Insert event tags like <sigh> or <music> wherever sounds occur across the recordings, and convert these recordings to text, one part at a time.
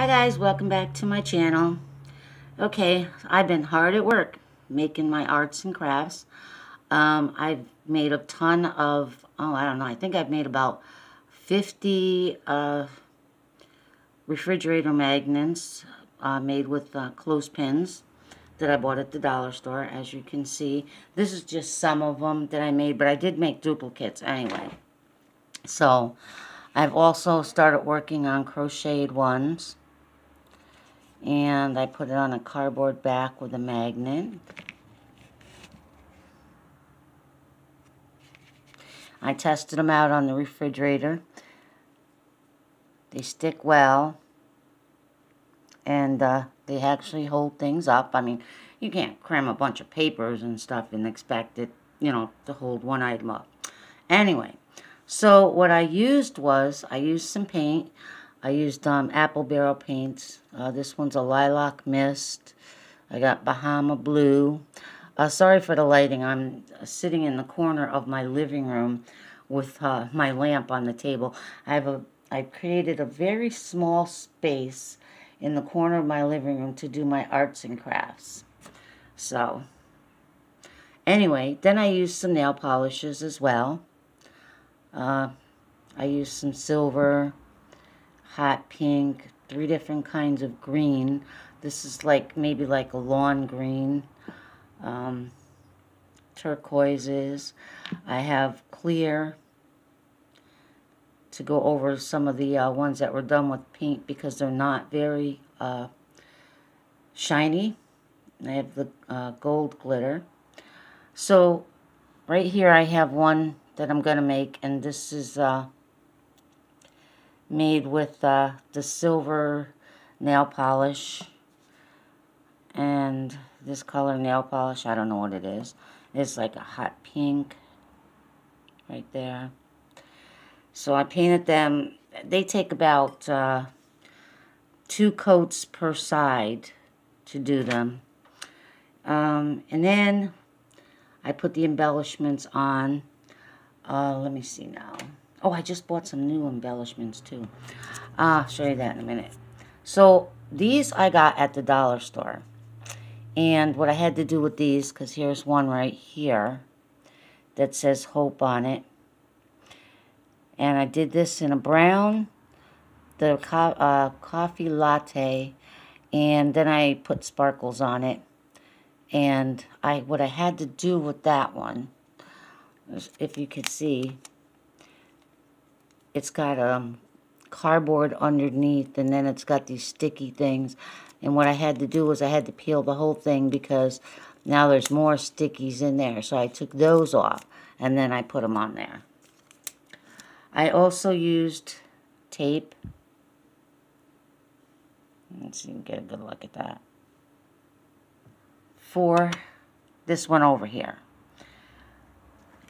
Hi guys, welcome back to my channel. Okay, I've been hard at work making my arts and crafts. Um, I've made a ton of, oh, I don't know, I think I've made about 50 uh, refrigerator magnets uh, made with uh, clothespins that I bought at the dollar store, as you can see. This is just some of them that I made, but I did make duplicates anyway. So, I've also started working on crocheted ones. And I put it on a cardboard back with a magnet. I tested them out on the refrigerator. They stick well. And uh, they actually hold things up. I mean, you can't cram a bunch of papers and stuff and expect it, you know, to hold one item up. Anyway, so what I used was, I used some paint. I used um, apple barrel paints. Uh, this one's a lilac mist. I got Bahama blue. Uh, sorry for the lighting. I'm sitting in the corner of my living room with uh, my lamp on the table. I have a I've created a very small space in the corner of my living room to do my arts and crafts. So, anyway, then I used some nail polishes as well. Uh, I used some silver, hot pink, three different kinds of green. This is like maybe like a lawn green. Um, turquoises. I have clear to go over some of the uh, ones that were done with paint because they're not very uh, shiny. I have the uh, gold glitter. So right here I have one that I'm going to make and this is uh, made with uh, the silver nail polish. And this color nail polish I don't know what it is. It's like a hot pink right there. So I painted them they take about uh, two coats per side to do them. Um, and then I put the embellishments on. Uh, let me see now Oh, I just bought some new embellishments too. I'll show you that in a minute. So these I got at the dollar store. And what I had to do with these, because here's one right here that says Hope on it. And I did this in a brown, the co uh, coffee latte, and then I put sparkles on it. And I what I had to do with that one, if you could see, it's got um, cardboard underneath and then it's got these sticky things. And what I had to do was I had to peel the whole thing because now there's more stickies in there. So I took those off and then I put them on there. I also used tape. Let's see, get a good look at that. For this one over here.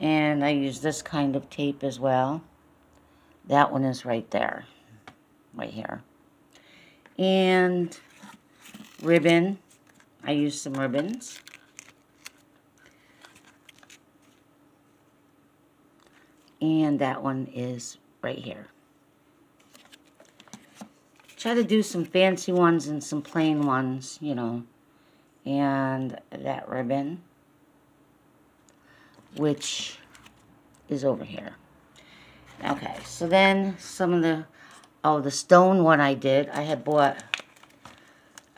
And I use this kind of tape as well. That one is right there, right here. And ribbon. I used some ribbons. And that one is right here. Try to do some fancy ones and some plain ones, you know. And that ribbon, which is over here. Okay, so then some of the, oh, the stone one I did, I had bought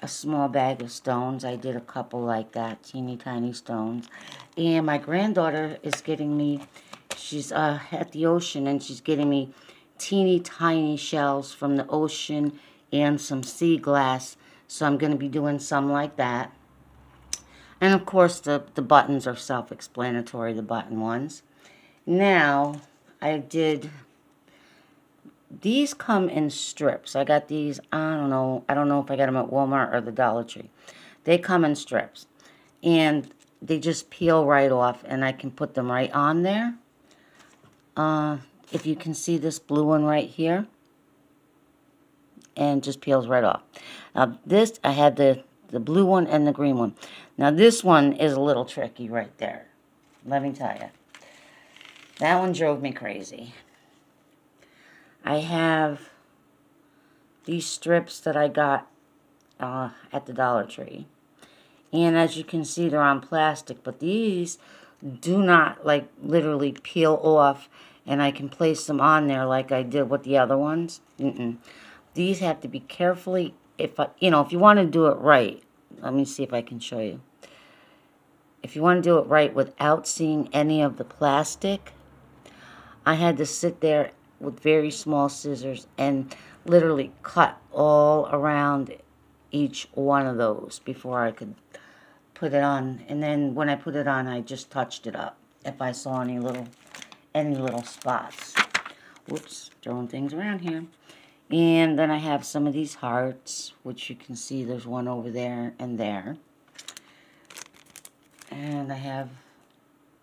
a small bag of stones. I did a couple like that, teeny tiny stones. And my granddaughter is getting me, she's uh, at the ocean and she's getting me teeny tiny shells from the ocean and some sea glass. So I'm going to be doing some like that. And of course the, the buttons are self-explanatory, the button ones. Now, I did, these come in strips. I got these, I don't know, I don't know if I got them at Walmart or the Dollar Tree. They come in strips. And they just peel right off and I can put them right on there. Uh, if you can see this blue one right here. And just peels right off. Now this, I had the, the blue one and the green one. Now this one is a little tricky right there. Let me tell you. That one drove me crazy. I have these strips that I got uh, at the Dollar Tree. And as you can see, they're on plastic, but these do not, like, literally peel off, and I can place them on there like I did with the other ones. Mm -mm. These have to be carefully, if I, you know, if you want to do it right, let me see if I can show you. If you want to do it right without seeing any of the plastic, I had to sit there with very small scissors and literally cut all around each one of those before I could put it on. And then when I put it on, I just touched it up if I saw any little, any little spots. Whoops, throwing things around here. And then I have some of these hearts, which you can see there's one over there and there. And I have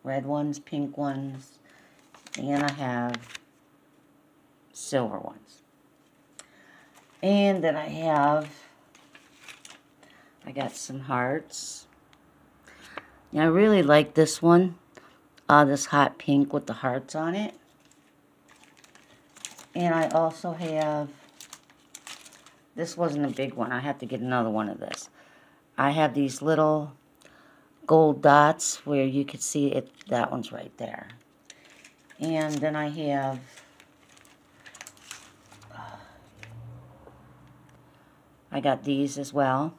red ones, pink ones, and I have silver ones. And then I have, I got some hearts. I really like this one, uh, this hot pink with the hearts on it. And I also have, this wasn't a big one. I have to get another one of this. I have these little gold dots where you can see it. That one's right there. And then I have uh, I got these as well.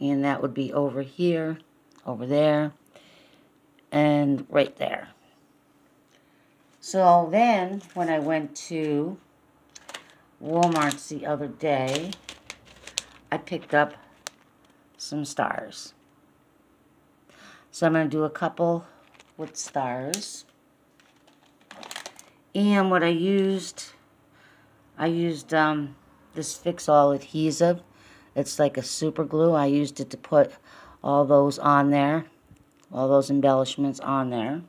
And that would be over here, over there, and right there. So then, when I went to Walmart the other day, I picked up some stars. So I'm going to do a couple with stars. And what I used, I used um, this Fix-All adhesive. It's like a super glue. I used it to put all those on there, all those embellishments on there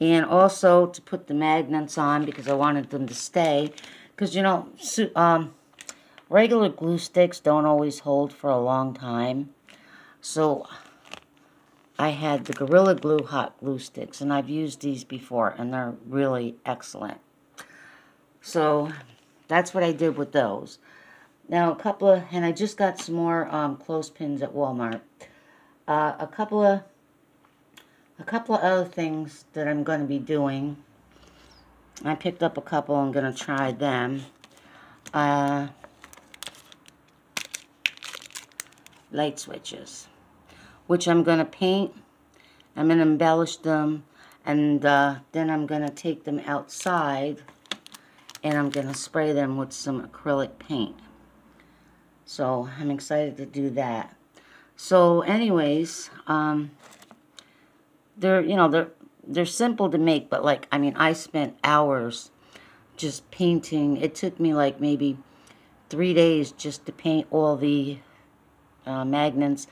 and also to put the magnets on because I wanted them to stay because you know um, regular glue sticks don't always hold for a long time so I had the Gorilla Glue hot glue sticks and I've used these before and they're really excellent so that's what I did with those now a couple of and I just got some more um, clothespins at Walmart uh, a couple of a couple of other things that I'm going to be doing. I picked up a couple. I'm going to try them. Uh, light switches, which I'm going to paint. I'm going to embellish them, and uh, then I'm going to take them outside, and I'm going to spray them with some acrylic paint. So I'm excited to do that. So anyways, um, they're, you know, they're, they're simple to make, but like, I mean, I spent hours just painting. It took me like maybe three days just to paint all the uh, magnets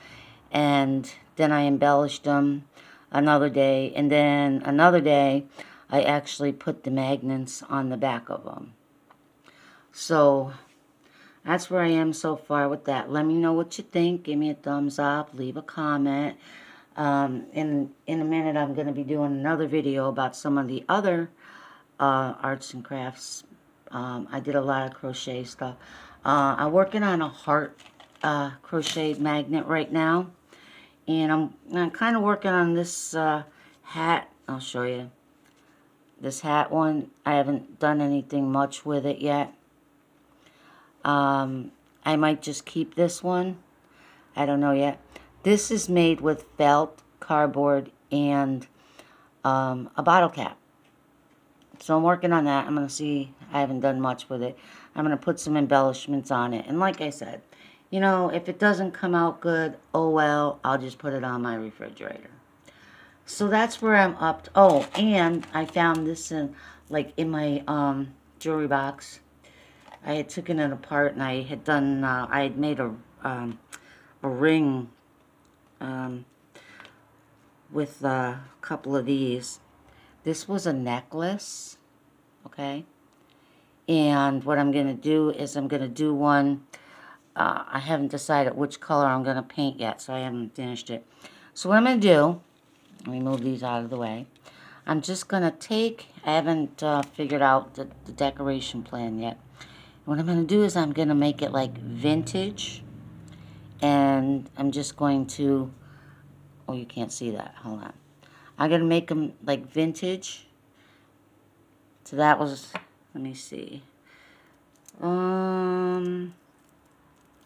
and then I embellished them another day and then another day I actually put the magnets on the back of them. So that's where I am so far with that. Let me know what you think. Give me a thumbs up. Leave a comment. Um, in, in a minute, I'm going to be doing another video about some of the other uh, arts and crafts. Um, I did a lot of crochet stuff. Uh, I'm working on a heart uh, crochet magnet right now. And I'm, I'm kind of working on this uh, hat. I'll show you. This hat one, I haven't done anything much with it yet. Um, I might just keep this one. I don't know yet. This is made with felt, cardboard, and um, a bottle cap. So I'm working on that. I'm going to see. I haven't done much with it. I'm going to put some embellishments on it. And like I said, you know, if it doesn't come out good, oh well, I'll just put it on my refrigerator. So that's where I'm up to. Oh, and I found this in, like, in my um, jewelry box. I had taken it apart and I had done, uh, I had made a, um, a ring um, with a couple of these. This was a necklace, okay? And what I'm going to do is I'm going to do one, uh, I haven't decided which color I'm going to paint yet, so I haven't finished it. So what I'm going to do, let me move these out of the way. I'm just going to take, I haven't uh, figured out the, the decoration plan yet. what I'm going to do is I'm going to make it like vintage. And I'm just going to, oh, you can't see that. Hold on. I'm going to make them like vintage. So that was, let me see. Um,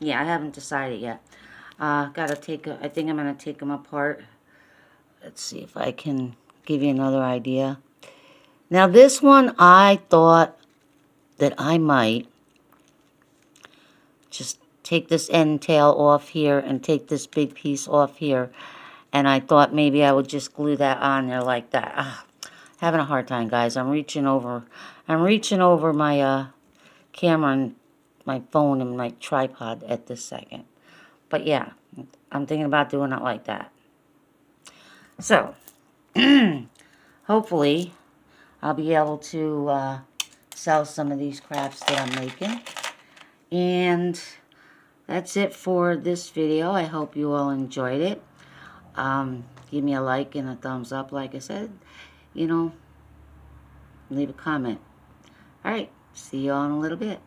yeah, I haven't decided yet. Uh, gotta take, a, I think I'm gonna take them apart. Let's see if I can give you another idea. Now this one, I thought that I might just take this end tail off here and take this big piece off here. And I thought maybe I would just glue that on there like that. Ah, having a hard time, guys. I'm reaching over, I'm reaching over my uh, camera and my phone and my tripod at this second. But yeah, I'm thinking about doing it like that. So, <clears throat> hopefully, I'll be able to uh, sell some of these crafts that I'm making. And that's it for this video. I hope you all enjoyed it. Um, give me a like and a thumbs up, like I said. You know, leave a comment. Alright, see you all in a little bit.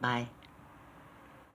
Bye.